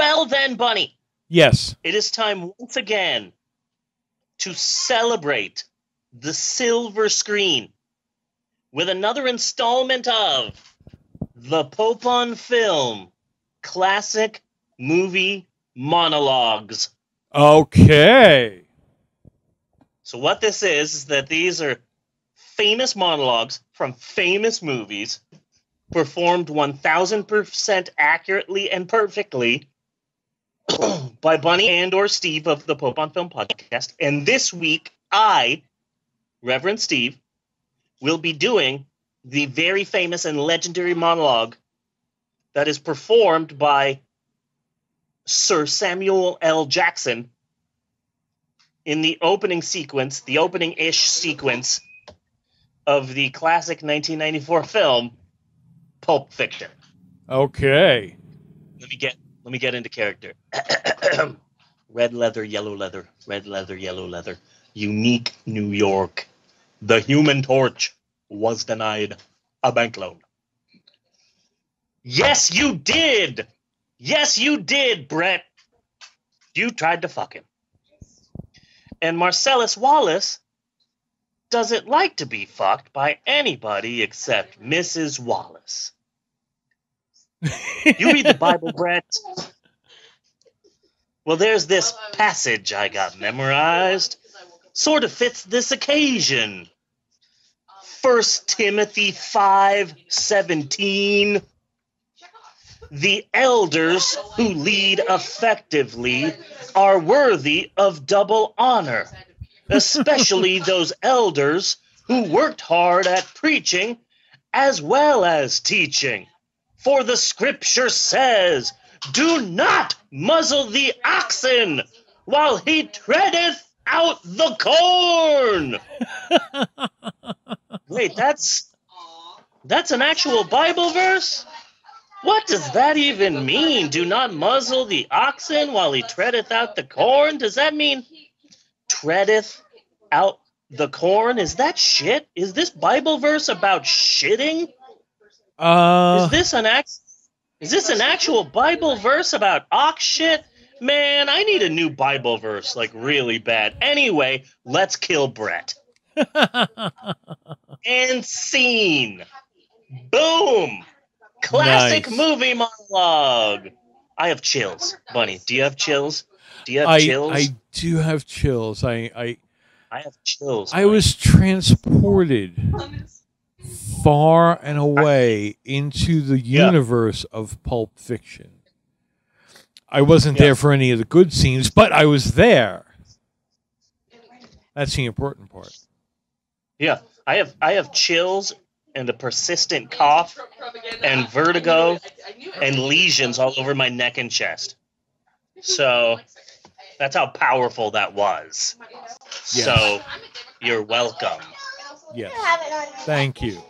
Well, then, Bunny, Yes. it is time once again to celebrate the silver screen with another installment of the Pope on Film Classic Movie Monologues. Okay. So, what this is, is that these are famous monologues from famous movies performed 1000% accurately and perfectly by Bunny and or Steve of the Pope on Film podcast. And this week, I, Reverend Steve, will be doing the very famous and legendary monologue that is performed by Sir Samuel L. Jackson in the opening sequence, the opening ish sequence of the classic 1994 film Pulp Fiction. Okay. Let me get let me get into character. red leather, yellow leather, red leather, yellow leather. Unique New York. The Human Torch was denied a bank loan. Yes, you did. Yes, you did, Brett. You tried to fuck him. And Marcellus Wallace doesn't like to be fucked by anybody except Mrs. Wallace. You read the Bible, Brett. Well, there's this passage I got memorized. Sort of fits this occasion. First Timothy 5 17. The elders who lead effectively are worthy of double honor, especially those elders who worked hard at preaching as well as teaching. For the scripture says, Do not muzzle the oxen while he treadeth out the corn. Wait, that's that's an actual Bible verse? What does that even mean? Do not muzzle the oxen while he treadeth out the corn? Does that mean treadeth out the corn? Is that shit? Is this Bible verse about shitting? Uh, Is this an act? Is this an actual Bible verse about ox shit? Man, I need a new Bible verse, like really bad. Anyway, let's kill Brett. And scene. Boom. Classic Nice. movie monologue. I have chills, Bunny. Do you have chills? Do you have I chills? I do have chills. I I I have chills. I Bunny. was transported far and away into the Yeah. universe of Pulp Fiction. I wasn't Yeah. there for any of the good scenes, but I was there. That's the important part. Yeah, I have I have chills and a persistent cough and vertigo and lesions all over my neck and chest. So that's how powerful that was. Yes. So you're welcome. Yes. Thank you.